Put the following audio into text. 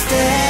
stay.